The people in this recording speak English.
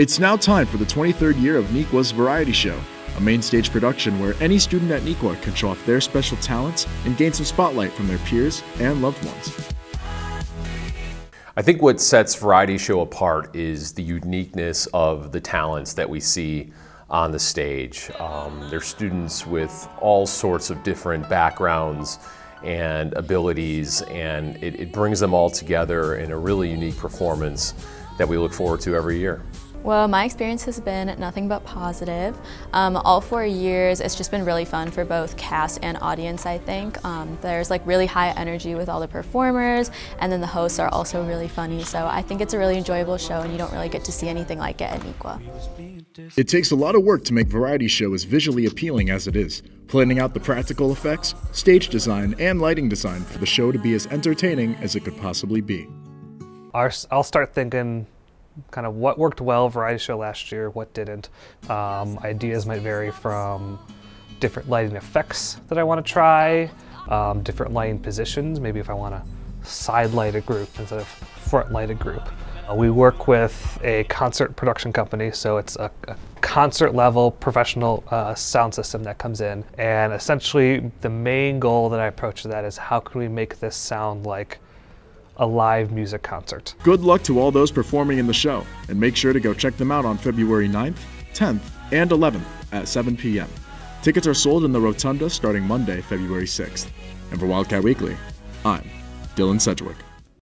It's now time for the 23rd year of Neuqua's Variety Show, a main stage production where any student at Neuqua can show off their special talents and gain some spotlight from their peers and loved ones. I think what sets Variety Show apart is the uniqueness of the talents that we see on the stage. Um, they're students with all sorts of different backgrounds and abilities, and it, it brings them all together in a really unique performance that we look forward to every year. Well, my experience has been nothing but positive. Um, all four years, it's just been really fun for both cast and audience, I think. Um, there's like really high energy with all the performers, and then the hosts are also really funny, so I think it's a really enjoyable show, and you don't really get to see anything like it at Neuqua. It takes a lot of work to make Variety Show as visually appealing as it is, planning out the practical effects, stage design, and lighting design for the show to be as entertaining as it could possibly be. I'll start thinking kind of what worked well variety show last year, what didn't. Um, ideas might vary from different lighting effects that I want to try, um, different lighting positions, maybe if I want to side light a group instead of front light a group. Uh, we work with a concert production company, so it's a, a concert level professional uh, sound system that comes in. And essentially, the main goal that I approach that is how can we make this sound like a live music concert. Good luck to all those performing in the show, and make sure to go check them out on February 9th, 10th, and 11th at 7 p.m. Tickets are sold in the Rotunda starting Monday, February 6th. And for Wildcat Weekly, I'm Dylan Sedgwick.